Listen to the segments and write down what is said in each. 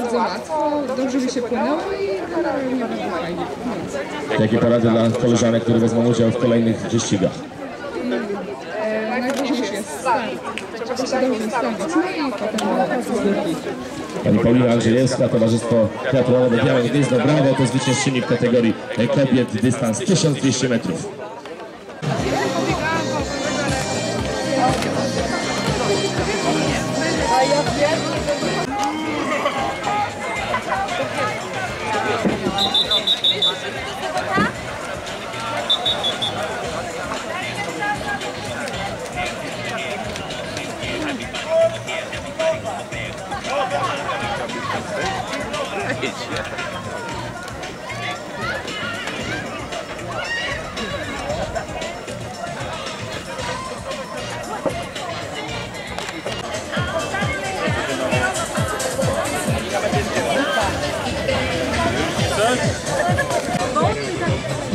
bardzo łatwo, dobrze mi się płynęło i generalnie bardzo fajnie. Jakie porady dla koleżanek, które wezmą udział w kolejnych wyścigach? E, Najważniejszy jest start. Trzeba się dobrze ustawić, no i potem. Pani Paulina Andrzejewska, Towarzystwo Teatralne Białe Gniezno, brawo, to zwyciężczyni w kategorii kobiet, dystans 1200 metrów. 走？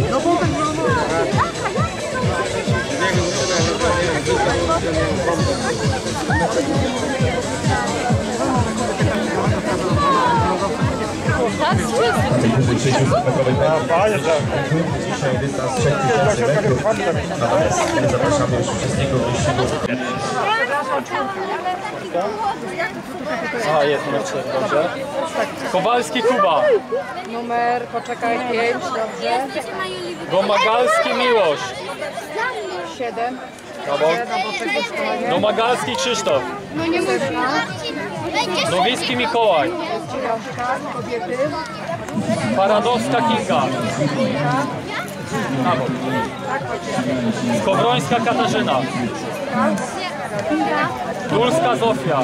能不能？能不能？Dzisiaj dystans 3000 metrów, natomiast zapraszamy już uczestników wyścigu. A, jest numer 4, dobrze. Kowalski Kuba. Numer, poczekaj, 5, dobrze. Domagalski Miłosz. 7. Brawo. Na boczek do szkolenia. Domagalski Krzysztof. Nowicki Mikołaj. Dziewiątka, kobiety. Paradowska Kinga. Brawo. Skowrońska Katarzyna. Dulska Zofia.